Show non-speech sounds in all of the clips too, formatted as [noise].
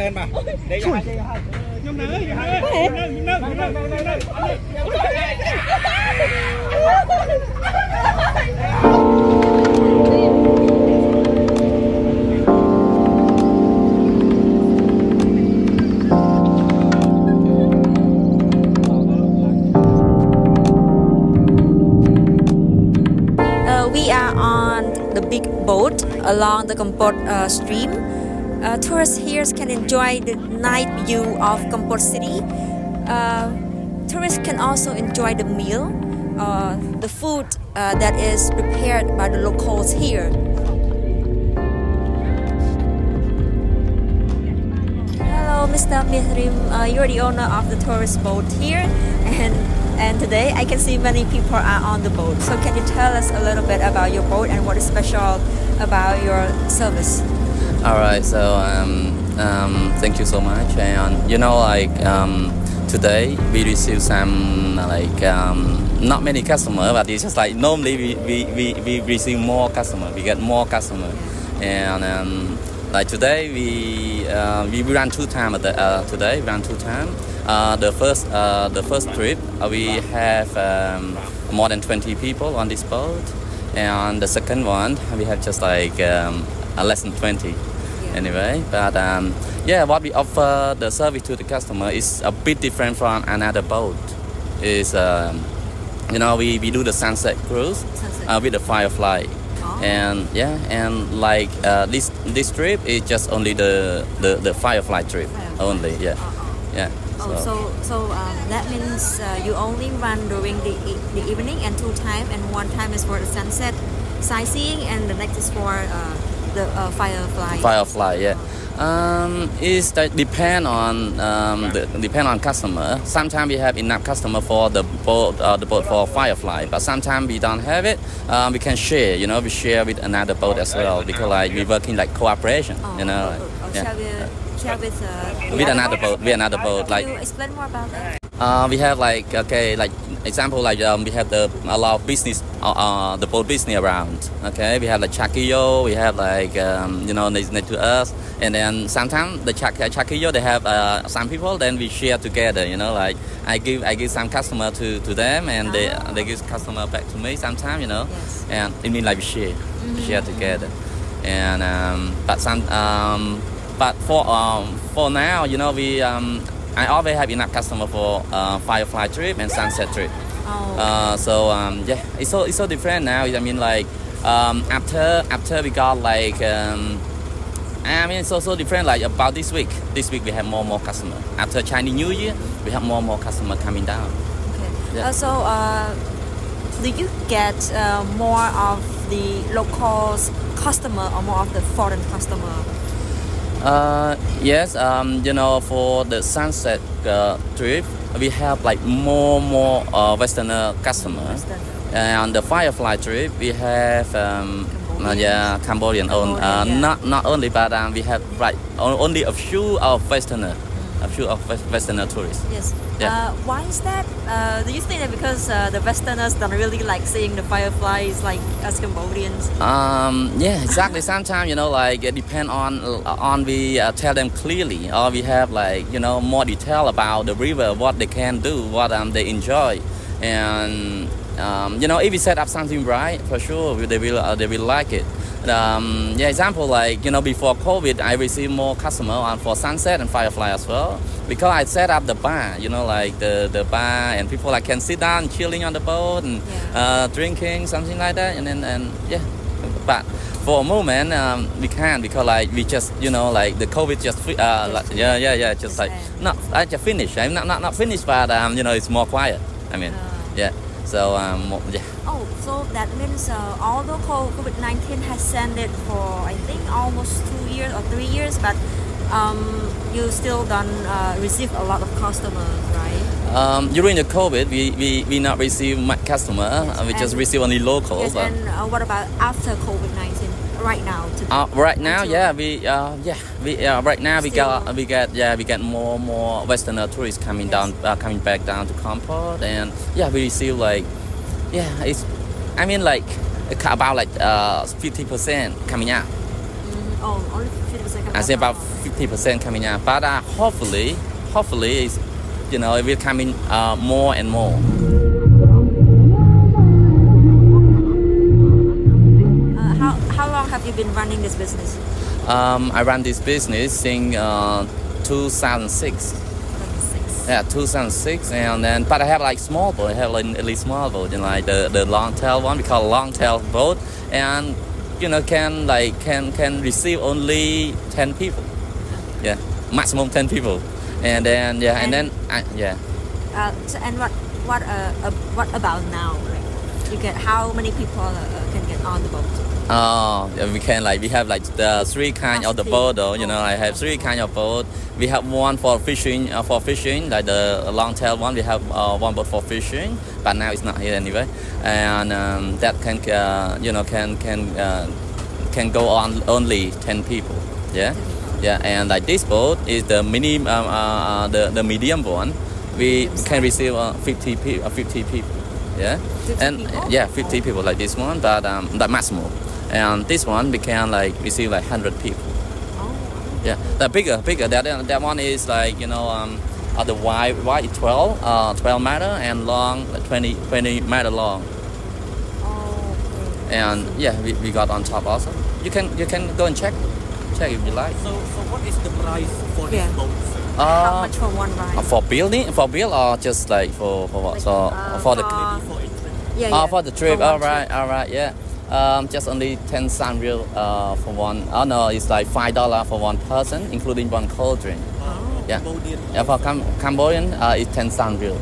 tên mà. Nữ nữ nữ nữ Uh, we are on the big boat along the Kampot uh, stream. Uh, tourists here can enjoy the night view of Kampot city. Uh, tourists can also enjoy the meal, uh, the food uh, that is prepared by the locals here. Hello, Mr. Meas Rim. Uh, you're the owner of the tourist boat here, and and today I can see many people are on the boat. So can you tell us a little bit about your boat and what is special about your service? All right, so um, um, thank you so much. And you know, like um, today we receive some like um, not many customer, but it's just like normally we, we, we, we receive more customer. We get more customer, and um, like today we uh, we run two time uh, today. We run two time. Uh, the first uh, the first trip uh, we have um, more than 20 people on this boat, and the second one we have just like um, uh, less than 20 anyway. But um, yeah, what we offer the service to the customer is a bit different from another boat. Is um, you know we, we do the sunset cruise Sunset. uh, with the Firefly. Oh. And yeah, and like uh, this this trip is just only the the, the Firefly trip Firefly. only. Yeah, Uh-uh. yeah. Oh, so so um, that means uh, you only run during the e- the evening and two time, and one time is for the sunset sightseeing, and the next is for uh, the uh, firefly. Firefly, yeah. Um, it's that depend on um, the, depend on customer. Sometimes we have enough customer for the boat, uh, the boat for Firefly, but sometimes we don't have it. Um, we can share, you know, we share with another boat as well because like we working like cooperation, Oh, you know. oh, oh, yeah. Shall we share with uh, the With other another boat, with another boat, Can like you explain more about that? Uh, we have like okay, like example like um, we have the a lot of business, uh, uh, the boat business around. Okay, we have like Chakiyo, we have like um, you know next, next to us, and then sometimes the Chak Chakiyo they have uh, some people, then we share together. You know, like I give I give some customer to, to them, and they Ah. they give customer back to me sometimes. You know, Yes. and it means like we share, share together, and um, but some um, but for um, for now, you know, we um, I always have enough customer for uh, Firefly trip and Sunset trip. Oh, Uh, so um, yeah, it's so it's so different now. I mean, like um, after after we got like um, I mean, it's also different. Like about this week, this week we have more and more customer. After Chinese New Year, we have more and more customer coming down. okay. yeah. Uh, so uh, do you get uh, more of the locals customer or more of the foreign customer? Uh, yes, um, you know, for the sunset uh, trip, we have like more more uh, Westerner customers. Western. And the Firefly trip, we have um, uh, Cambodian. yeah Cambodian own. Uh, yeah. Not not only, but um, we have like only a few of Westerner, a few of Westerner tourists. Yes. Yeah. Uh, why is that? Uh, do you think that because uh, the Westerners don't really like seeing the fireflies like us Cambodians? Um, yeah, exactly. [laughs] Sometimes you know, like it depend on on we uh, tell them clearly, or we have like you know more detail about the river, what they can do, what um, they enjoy, and um, you know if we set up something right, for sure they will uh, they will like it. Um, yeah, example like you know before COVID, I received more customer on for Sunset and Firefly as well because I set up the bar, you know, like the the bar and people like can sit down chilling on the boat and Yeah. uh, drinking something like that, and then and yeah, but for a moment um, we can't because like we just you know like the COVID just uh, like, yeah yeah yeah just like not I just finished I'm not not not finished but um, you know it's more quiet I mean Uh. yeah so um, yeah Oh, so that means uh, although COVID 19 has ended for I think almost two years or three years, but um, you still don't uh, receive a lot of customers, right? um, during the COVID we, we, we not receive much customer uh, we just receive only locals Yes, but- and uh, what about after COVID 19? Right now? Uh, right now, Until- yeah, we uh, yeah we uh, right now we got we get yeah we get more more Westerner tourists coming Yes. down uh, coming back down to Kampot and yeah we receive like yeah it's I mean like about like uh fifty percent coming out Mhm. Oh, only 50% I say about 50% coming out. But uh, hopefully, hopefully, it's, you know, it will come in uh, more and more. Have you been running this business? Um, I run this business since uh, 2006. 26. Yeah, 2006, and then but I have like small boat. I have like really small boat, you know, like the the long tail one. We call long tail boat, and you know can like can can receive only 10 people. Yeah, maximum 10 people, and then yeah, and, then I, yeah. Uh, so, and what what uh, uh, what about now? You get how many people uh, can get on the boat? Oh, yeah, we can like we have like the three kind of the boat though. You know, I have three kind of boat. We have one for fishing, uh, for fishing, like the long tail one. We have uh, one boat for fishing, but now it's not here anyway. And um, that can uh, you know can can uh, can go on only ten people. Yeah, yeah. And like this boat is the mini, um, uh, the the medium one. We can receive uh, 50 people. Uh, 50 people. Yeah, 50 and people? yeah, 50 people like this one, but um, the maximum. And this one we can like receive like 100 people. Oh, Yeah, the bigger, bigger. That that one is like you know um, uh, the wide wide is 12, uh, 12 meter and long like 20 20 meter long. okay. And yeah, we, we got on top also. You can you can go and check, check if you like. So, so what is the price for this Yeah. Boat? How Uh, much for one ride? uh, for building for build or just like for for what? Like, So uh, for the for- for trip. yeah, Oh, yeah. for the trip. one all right, all right, yeah. Um, just only ten cent riel uh, for one. Oh no, it's like five dollar for one person, including one cold drink. Uh, Yeah. Cambodian, Yeah, for Cam- Cambodian, uh, it's ten cent riel.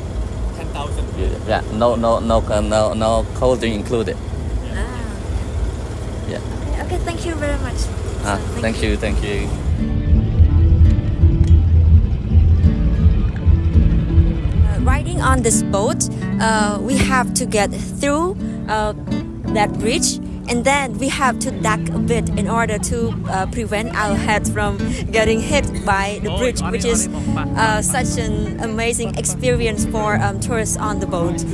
10,000. Yeah, no, no, no, uh, no, no cold drink included. Ah, Yeah. okay, thank you very much. Ah, So, thank you, thank you. Riding on this boat, uh, we have to get through uh, that bridge and then we have to duck a bit in order to uh, prevent our heads from getting hit by the bridge, which is uh, such an amazing experience for um, tourists on the boat.